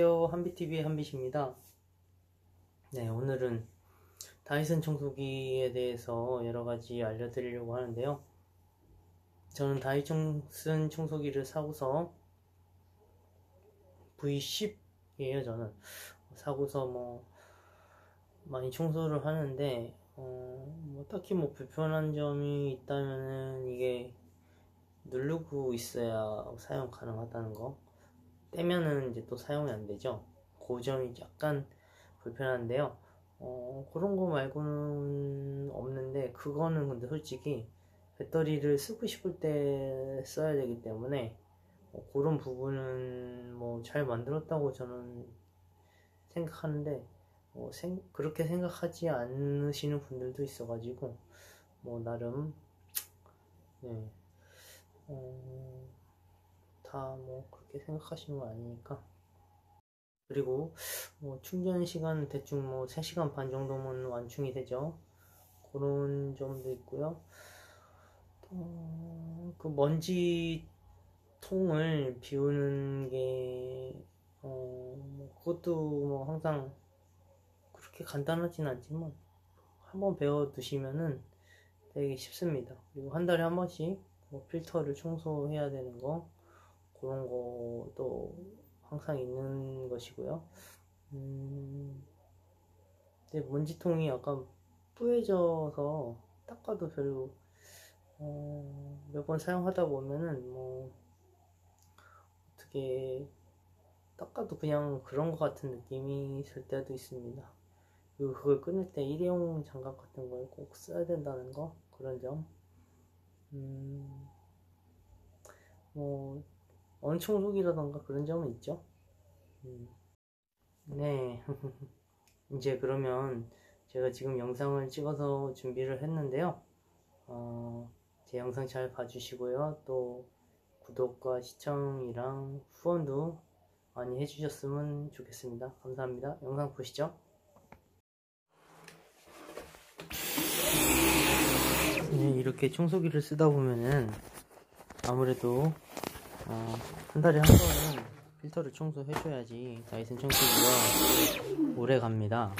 안녕하세요. 한비TV의 한빛입니다. 네 오늘은 다이슨 청소기에 대해서 여러가지 알려드리려고 하는데요. 저는 다이슨 청소기를 사고서 V10이에요 저는. 사고서 뭐 많이 청소를 하는데 어, 뭐 딱히 뭐 불편한 점이 있다면은 이게 누르고 있어야 사용 가능하다는 거 떼면은 이제 또 사용이 안 되죠. 그 점이 약간 불편한데요. 어, 그런 거 말고는 없는데, 그거는 근데 솔직히 배터리를 쓰고 싶을 때 써야 되기 때문에, 어, 그런 부분은 뭐 잘 만들었다고 저는 생각하는데, 어, 생, 그렇게 생각하지 않으시는 분들도 있어가지고, 뭐, 나름, 네, 어, 다 뭐 그렇게 생각하시는 거 아니니까. 그리고 뭐 충전 시간 대충 뭐 3시간 반 정도면 완충이 되죠. 그런 점도 있고요. 어, 그 먼지 통을 비우는 게 어, 뭐 그것도 뭐 항상 그렇게 간단하진 않지만 한번 배워 두시면은 되게 쉽습니다. 그리고 한 달에 한 번씩 뭐 필터를 청소해야 되는 거 그런 것도 항상 있는 것이고요. 음, 근데 먼지통이 약간 뿌해져서 닦아도 별로 어, 몇 번 사용하다 보면은 뭐 어떻게 닦아도 그냥 그런 것 같은 느낌이 들 때도 있습니다. 그리고 그걸 끊을 때 일회용 장갑 같은 걸 꼭 써야 된다는 거 그런 점. 음, 뭐 어느 청소기라던가 그런 점은 있죠. 음. 네. 이제 그러면 제가 지금 영상을 찍어서 준비를 했는데요. 어, 제 영상 잘 봐주시고요. 또 구독과 시청이랑 후원도 많이 해주셨으면 좋겠습니다. 감사합니다. 영상 보시죠. 네, 이렇게 청소기를 쓰다 보면은 아무래도 어, 한 달에 한 번은 필터를 청소해줘야지 다이슨 청소기가 오래 갑니다.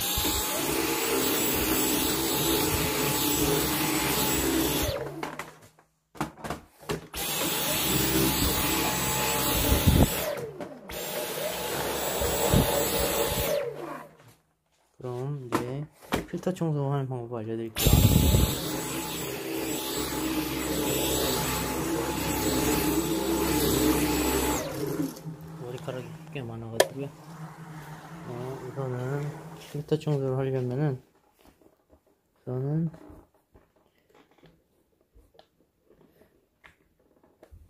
그럼 이제 필터 청소하는 방법 알려드릴게요. 머리카락이 꽤 많아가지고요. 어, 우선은 필터 청소를 하려면은 우선은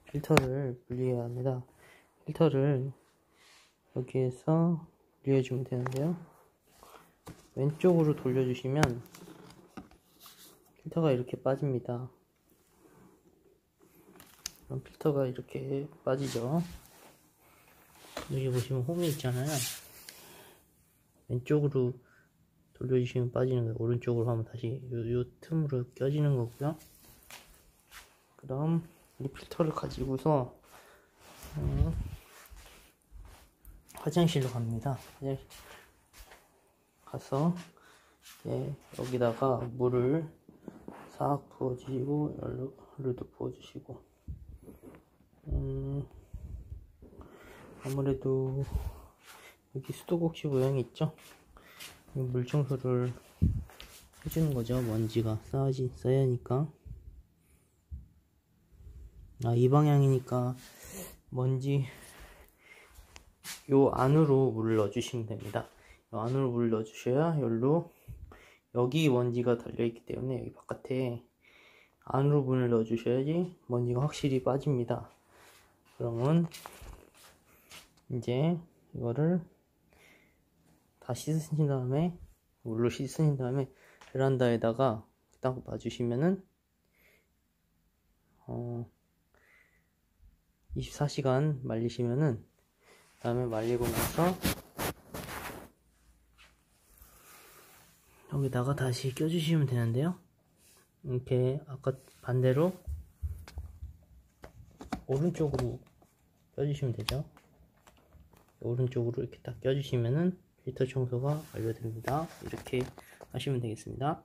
필터를 분리해야 합니다. 필터를 여기에서 분리해주면 되는데요. 왼쪽으로 돌려주시면 필터가 이렇게 빠집니다. 그럼 필터가 이렇게 빠지죠. 여기 보시면 홈이 있잖아요. 왼쪽으로 돌려주시면 빠지는 거예요. 오른쪽으로 하면 다시 요, 요 틈으로 껴지는 거고요. 그럼 이 필터를 가지고서 음, 화장실로 갑니다. 네. 가서 네, 여기다가 물을 싹 부어주시고 열로도 부어주시고 음, 아무래도 여기 수도꼭지 모양이 있죠? 물 청소를 해주는 거죠. 먼지가 쌓아지, 쌓여니까. 아, 이 방향이니까 먼지 요 안으로 물을 넣어주시면 됩니다. 요 안으로 물을 넣어주셔야 열로 여기 먼지가 달려있기 때문에 여기 바깥에 안으로 물을 넣어주셔야지 먼지가 확실히 빠집니다. 그러면 이제 이거를 다 씻으신 다음에 물로 씻으신 다음에 베란다에다가 딱 놔주시면은 어 24시간 말리시면은 다음에 말리고 나서 여기다가 다시 껴주시면 되는데요. 이렇게 아까 반대로 오른쪽으로 껴주시면 되죠. 오른쪽으로 이렇게 딱 껴주시면은 필터 청소가 완료됩니다. 이렇게 하시면 되겠습니다.